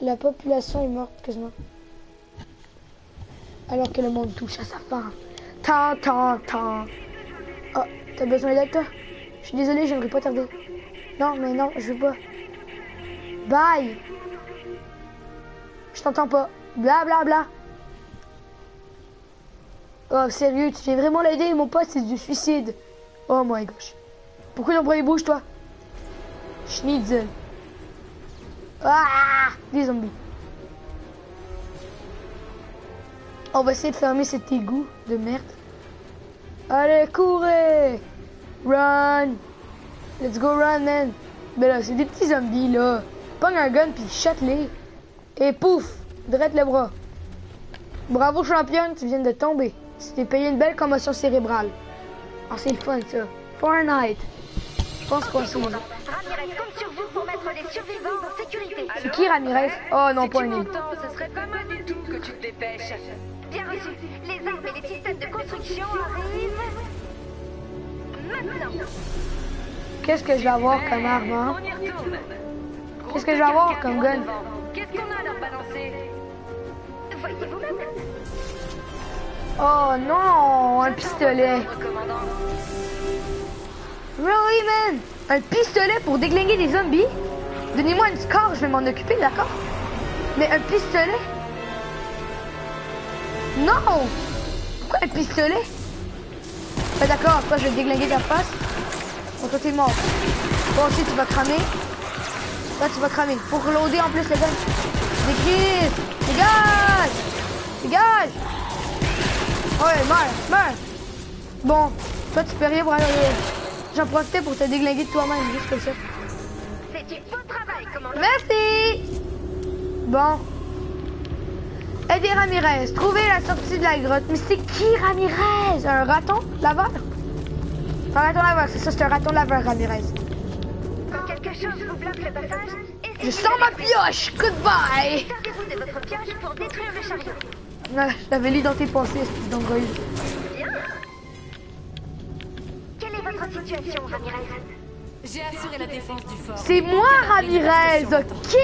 La population est morte quasiment. Alors que le monde touche à sa fin. Tant, tant, tant. Oh, t'as besoin d'aide toi? Je suis désolé, j'aimerais pas tarder. Non, mais non, je veux pas. Bye Je t'entends pas. Bla bla bla. Oh, sérieux, tu viens vraiment l'aider, mon pote, c'est du suicide. Oh my gosh. Pourquoi ton bras il bouge, toi? Schnitzel. Ah Des zombies. On va essayer de fermer cet égout de merde. Allez, courez Run Let's go run, man Mais là, c'est des petits zombies, là. Pogne un gun, puis châte-les. Et pouf Drette le bras. Bravo, championne, tu viens de tomber. Tu t'es payé une belle commotion cérébrale. Ah, c'est le fun, ça. Fortnite. Je pense qu'on se les survivants en sécurité. C'est qui Ramirez? Oh non, Si pas tu un île. m'entends, ce serait pas mal du tout que tu te dépêches. Bien reçu. Les armes et les systèmes de construction arrivent maintenant. Qu'est-ce que je vais avoir comme arme hein? Qu'est-ce que je vais avoir comme gun? Qu'est-ce qu'on a à leur balancer? Voyez vous-même. Oh non, un pistolet. Commandant. Really, man? Un pistolet pour déglinguer des zombies? Donnez-moi une score, je vais m'en occuper, d'accord? Mais un pistolet? Non! Pourquoi un pistolet? Ben d'accord, toi je vais déglinguer ta face? Bon, toi t'es mort. Toi aussi tu vas cramer. Là tu vas cramer. Faut reloader en plus le gun. Dégage! Dégage! Dégage! Ouais, meurs, meurs! Bon, toi tu peux rien pour aller. J'en profitais pour te déglinguer toi-même, juste comme ça. C'est du beau travail, commandant. Merci! Bon. Aider Ramirez. Trouver la sortie de la grotte. Mais c'est qui Ramirez? Un raton laveur? Un raton laveur, c'est ça, c'est un raton laveur, Ramirez. Quand quelque chose vous bloque le passage, Je sors ma pioche! Goodbye! Servez-vous de votre pioche pour détruire le chariot. Ah, je l'avais lu dans tes pensées, espèce d'android. Bien. Quelle est votre situation, Ramirez? J'ai assuré la défense du fort. C'est moi, Ramirez! Ok!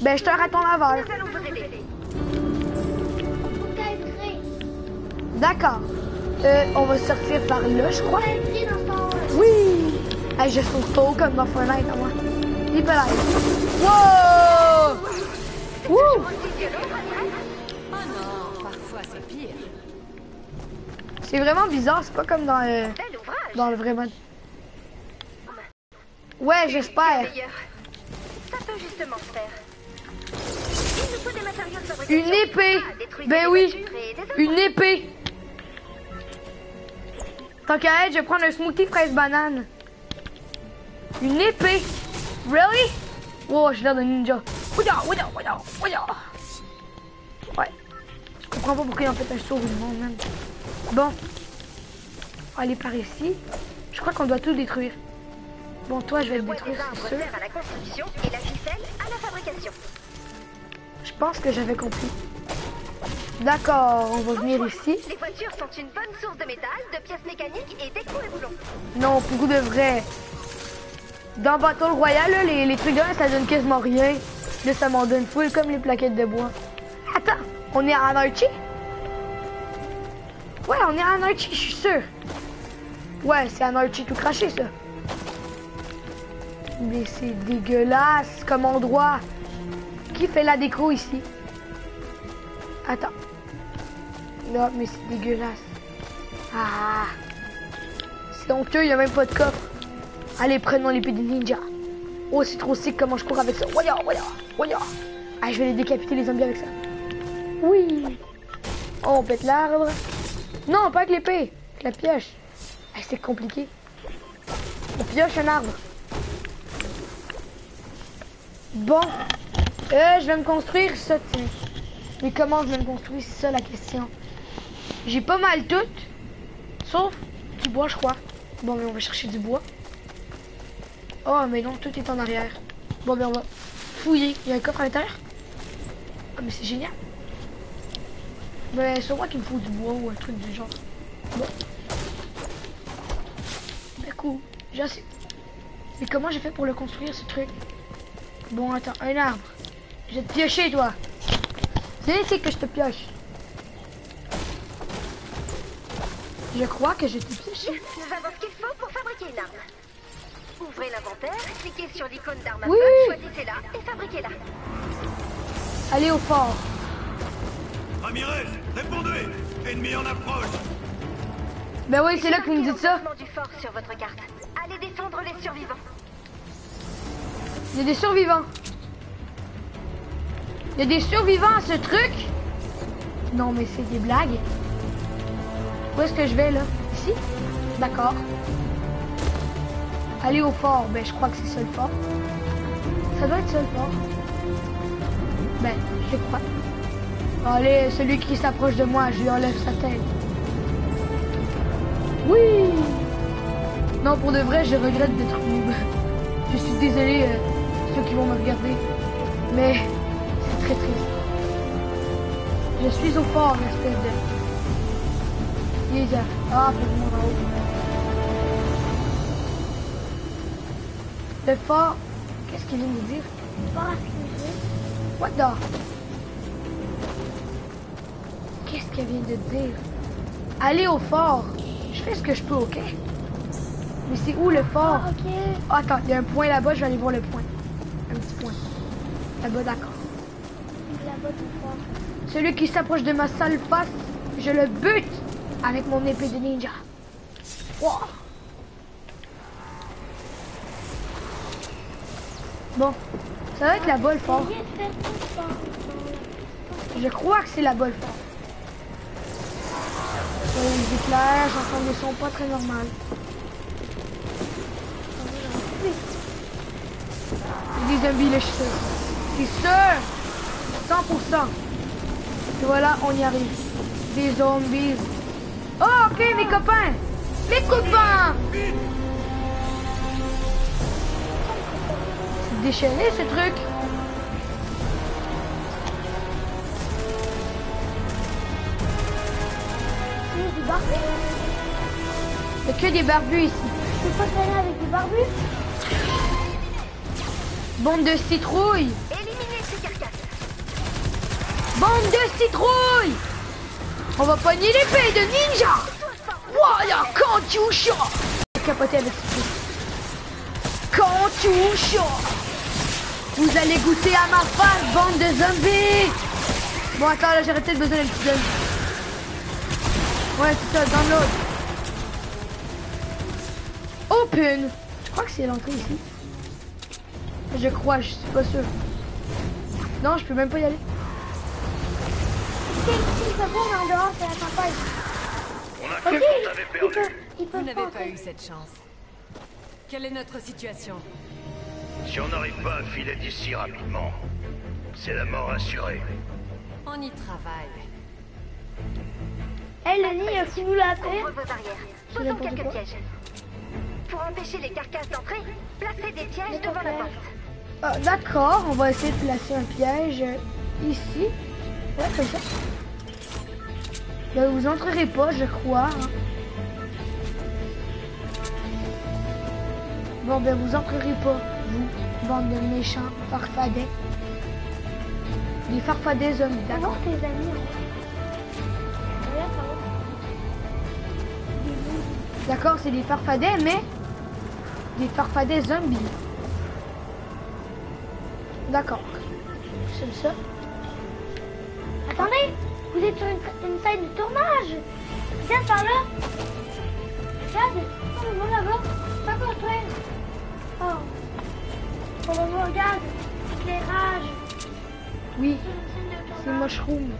Ben, je suis un raton aider. D'accord. Euh, on va sortir par là, je crois. Oui! Hey, je pas haut comme dans Fortnite, à moi. Il peut l'être. Wow! Wouh! Oh non, parfois c'est pire. C'est vraiment bizarre, c'est pas comme dans le, ouvrage. dans le vrai mode. Ouais, j'espère. Meilleur. Ça peut justement se faire. Il nous faut des matériaux de fabrication. Une épée! Ah, Ben oui! Une épée! Tant qu'à être, je vais prendre un smoothie fraise banane. Une épée! Really? Wow, j'ai l'air d'un ninja. Ouais. Je comprends pas pourquoi ils ont fait un saut même. Bon. Aller par ici. Je crois qu'on doit tout détruire. Bon, toi, je vais le détruire, c'est sûr. sert à la construction et la ficelle à la fabrication. Je pense que j'avais compris. D'accord, on va venir ici. Les voitures sont une bonne source de métal, de pièces mécaniques et d'écrous et boulons. Non, pour de vrai. Dans Battle Royale, là, les, les trucs de ça donne quasiment rien. Là, ça m'en donne full comme les plaquettes de bois. Attends, on est à Anarchy? Ouais, on est à Anarchy, je suis sûr. Ouais, c'est Anarchy tout craché, ça. Mais c'est dégueulasse comme endroit. Qui fait la déco ici? Attends. Là, mais c'est dégueulasse. Ah. C'est honteux, il n'y a même pas de coffre. Allez, prenons l'épée des ninjas. Oh, c'est trop sick comment je cours avec ça. Voya, voya, voya. Ah, je vais les décapiter les zombies avec ça. Oui. Oh, on pète l'arbre. Non, pas avec l'épée. Avec la pioche. Ah, c'est compliqué. On pioche un arbre. Bon. Euh, je vais me construire ça. Mais comment je vais me construire, c'est ça la question. J'ai pas mal tout. Sauf du bois, je crois. Bon, mais on va chercher du bois. Oh, mais non, tout est en arrière. Bon, ben on va fouiller. Il y a un coffre à l'intérieur. Ah, mais c'est génial. Ben, c'est moi qui me faut du bois ou un truc du genre. Bon. Ben, cool. J'ai assez. Mais comment j'ai fait pour le construire, ce truc? Bon, attends, un arbre. Je vais te piocher, toi. C'est ici que je te pioche. Je crois que je te pioche. Nous avons ce qu'il faut pour fabriquer une arme. Ouvrez l'inventaire, cliquez sur l'icône d'arme à Oui. feu, choisissez-la et fabriquez-la. Allez au fort. Ramirez, répondez Ennemi en approche Ben oui, c'est là que vous me dites ça. Du fort sur votre carte. Allez défendre les survivants. Il y a des survivants. Il y a des survivants à ce truc? Non, mais c'est des blagues. Où est-ce que je vais, là? Ici? D'accord. Aller au fort. Ben, je crois que c'est le fort. Ça doit être le fort. Ben, je crois. Allez, celui qui s'approche de moi, je lui enlève sa tête. Oui! Non, pour de vrai, je regrette d'être. Je suis désolé, euh, ceux qui vont me regarder. Mais c'est très triste. Je suis au fort, espèce de... Ah, pour le fort... Qu'est-ce qu'il vient de dire? What the... Qu'est-ce qu'elle vient de dire? Aller au fort. Je fais ce que je peux, ok? Mais c'est où le fort? Ok. Ah, attends, il y a un point là-bas, je vais aller voir le point. Fort. Celui qui s'approche de ma sale face, je le bute avec mon épée de ninja. Wow. Bon, ça va être la balle fort. Je crois que c'est la balle fort. Les éclairs, j'entends des sons pas très a des zombies là, je suis sûr. C'est sûr 100%. Et voilà, on y arrive. Des zombies. Oh, ok, mes copains. Mes copains C'est déchaîné ce truc. Il y a que des barbus ici. Je peux pas traîner avec des barbus. Bande de citrouilles. Bande de citrouilles On va pogner l'épée de ninja Voilà, quand tu shot Capoter avec shot Vous allez goûter à ma face, bande de zombies Bon, attends, là, arrêté de besoin d'un petit gun. Ouais, c'est ça, dans l'autre. Open Je crois que c'est l'entrée ici. Je crois, je suis pas sûr. Non, je peux même pas y aller. En dehors, c'est la campagne. On a cru qu'on t'avait ils perdu peuvent, ils Vous n'avez pas eu cette chance. Quelle est notre situation? Si on n'arrive pas à filer d'ici rapidement, c'est la mort assurée. On y travaille. Eh, le nid, faut nous la paix. Posons quelques quoi? pièges. Pour empêcher les carcasses d'entrer, placez des pièges devant la porte. Ah, D'accord, on va essayer de placer un piège ici. Ouais, comme ça. Ben, vous entrerez pas, je crois. hein. Bon, ben, vous entrerez pas, vous, bande de méchants farfadets. Des farfadets zombies, d'accord? tes amis. hein. D'accord, c'est des farfadets, mais des farfadets zombies. D'accord. C'est ça. Attendez, vous êtes sur une, une scène de tournage. Regarde par là. Regarde. Oh, on va là-bas. Pas construire. Oh. Oh, regarde. Éclairage. Oui, C'est mushroom.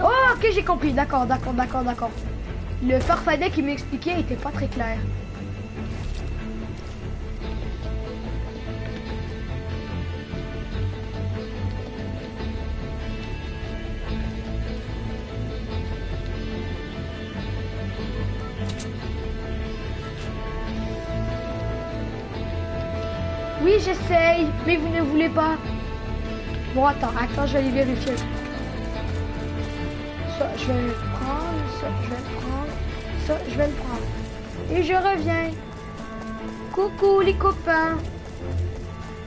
Oh, ok, j'ai compris. D'accord, d'accord, d'accord, d'accord. Le farfadet qui m'expliquait était pas très clair. J'essaye, mais vous ne voulez pas. Bon, attends, attends, je vais aller vérifier. Ça, je vais le prendre, ça, je vais le prendre, ça, je vais le prendre. Et je reviens. Coucou les copains.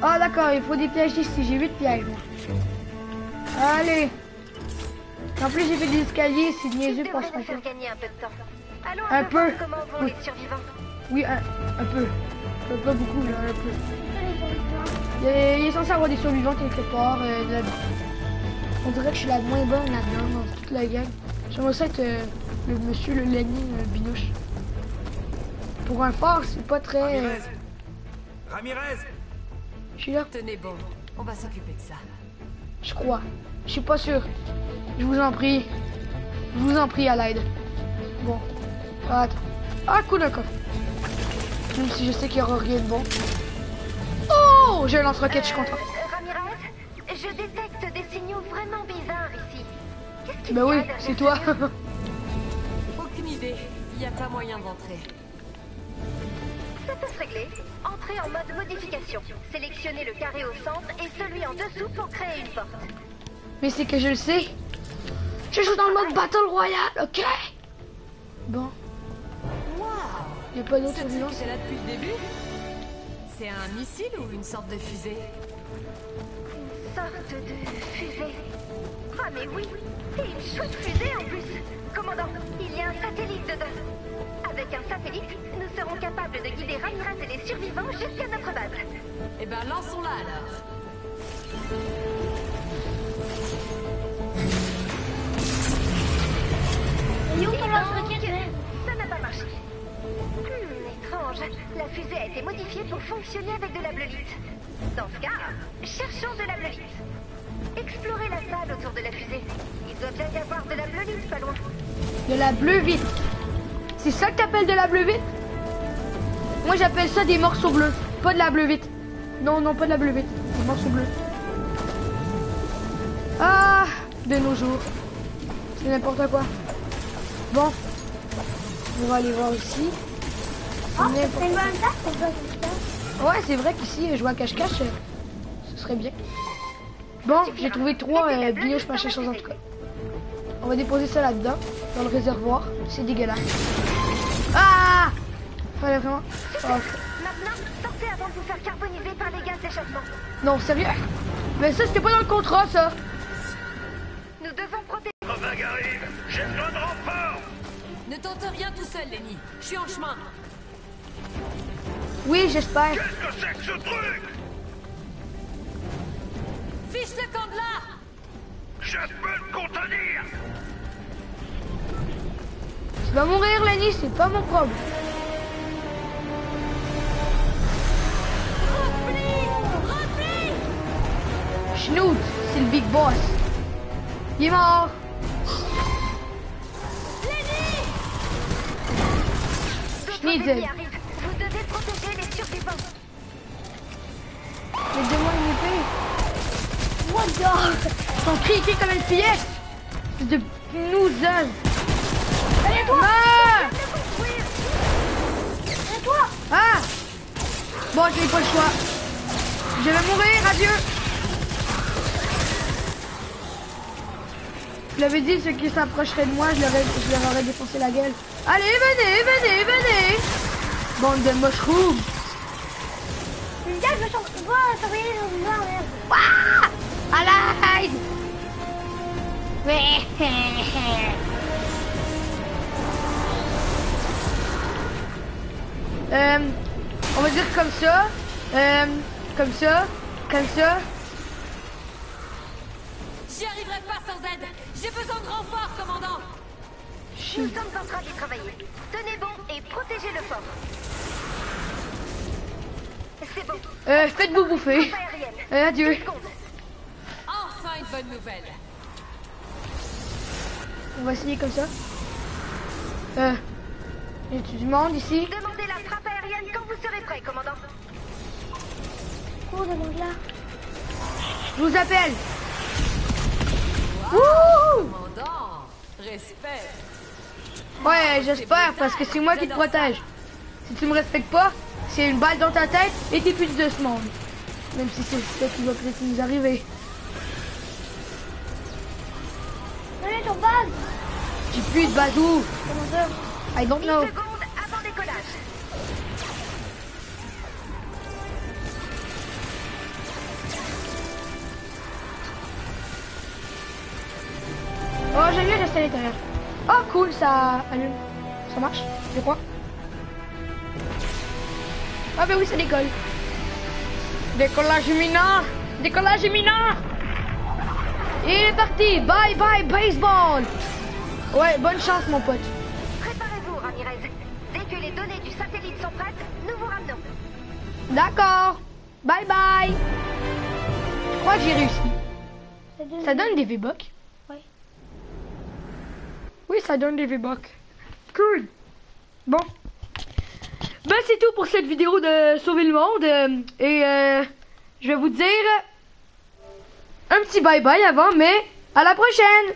Ah d'accord, il faut des pièges ici. J'ai 8 pièges moi. Allez. En plus j'ai fait des escaliers, c'est niaiseux pour se faire gagner un peu de temps. Allons Un un peu comment vont Oui. les survivants. Oui, un, un peu. Pas beaucoup là, un peu. Il est, il est censé avoir des survivants quelque part. euh, la- On dirait que je suis la moins bonne là-dedans, dans toute la gang. J'aimerais ça être euh, le monsieur, le Lenny euh, Binouche. Pour un fort, c'est pas très... euh, Ramirez Ramirez je suis là, Tenez bon, on va s'occuper de ça. je crois. Je suis pas sûr. Je vous en prie. Je vous en prie à l'aide. Bon. Attends. Ah, coup d'un coffre. Même si je sais qu'il y aura rien de bon. Oh J'ai lance-roquette, je suis content. Euh, Ramirez, je détecte des signaux vraiment bizarres ici. Qu'est-ce qu'il Bah y a oui, c'est ce toi. Aucune idée. Il n'y a pas moyen d'entrer. Ça peut se régler. Entrez en mode modification. Sélectionnez le carré au centre et celui en dessous pour créer une porte. Mais c'est que je le sais. Je joue dans le mode Battle Royale, ok? Bon. Y a pas d'autre Ce truc survivance était là depuis le début? C'est un missile ou une sorte de fusée Sorte de fusée. Ah mais oui, et une chouette fusée en plus. Commandant, il y a un satellite dedans. Avec un satellite, nous serons capables de guider Ramirez et les survivants jusqu'à notre base. Eh ben, lançons-la alors. Et La fusée a été modifiée pour fonctionner avec de la bleulite. Dans ce cas, cherchons de la bleulite. Explorez la salle autour de la fusée. Il doit bien y avoir de la bleulite pas loin. De la bleue vite. C'est ça que t'appelles de la bleue vite Moi j'appelle ça des morceaux bleus. Pas de la bleue vite. Non, non, pas de la bleue vite. Des morceaux bleus. Ah De nos jours. C'est n'importe quoi. Bon. On va aller voir ici. Ouais, c'est vrai qu'ici, jouer à cache-cache, euh, ce serait bien. Bon, j'ai trouvé trois euh, bioches machin chose en tout cas. On va déposer ça là-dedans, dans le réservoir. C'est dégueulasse. Ah Fallait vraiment... Oh. Maintenant, sortez avant de vous faire carboniser par les gaz d'échappement. Non, sérieux? Mais ça, c'était pas dans le contrat, ça Nous devons protéger. Ne tente rien tout seul, Lenny. Je suis en chemin. Oui, j'espère. Qu'est-ce que c'est que ce truc? Fiche le camp de là Je peux le contenir Tu vas mourir, Lenny, c'est pas mon problème. Schnout, c'est le big boss. Il est mort. Schnitzel. ennemis arrivent. Vous devez protéger survivants. Les démons une épée. What the Son cri est comme une fillette. De nouzeuse. Allez, toi Ah Et toi Ah Bon, j'ai pas le choix. Je vais mourir, adieu Je l'avais dit, ceux qui s'approcheraient de moi, je leur, ai- je leur aurais défoncé la gueule. Allez, venez, venez, venez Bande de mushrooms gars, je merde. Ah À l'aide Euh, on va dire comme ça, euh, comme ça, comme ça. J'y arriverai pas sans aide. J'ai besoin de renfort, commandant. Nous sommes en train d'y travailler. Tenez bon et protégez le fort. C'est bon. Euh, faites-vous bouffer. Euh, adieu. Enfin une bonne nouvelle. On va essayer comme ça. Euh, a du monde ici? Demandez la frappe aérienne quand vous serez prêt, commandant. Cours de mon là. Je vous appelle. Wouhou Commandant, respect. Ouais, j'espère, parce que c'est moi qui te protège. Si tu me respectes pas, c'est une balle dans ta tête et t'es plus de ce monde. Même si c'est ça qui va peut-être nous arriver. Allez, ton base J'ai plus de. I don't know. secondes avant décollage. Oh, j'ai vu rester à l'intérieur. Oh, cool, ça allume. Ça marche, je crois. Ah, ben oui, ça décolle. Décollage imminent Décollage imminent Il est parti Bye bye baseball Ouais, bonne chance mon pote. Préparez-vous, Ramirez. Dès que les données du satellite sont prêtes, nous vous ramenons. D'accord. Bye bye. Je crois que j'ai réussi. Ça donne- Ça donne des V-Bucks Oui. Oui, ça donne des V-Bucks. Cool. Bon. Ben, c'est tout pour cette vidéo de Sauver le Monde. euh, et euh, je vais vous dire un petit bye-bye avant, mais à la prochaine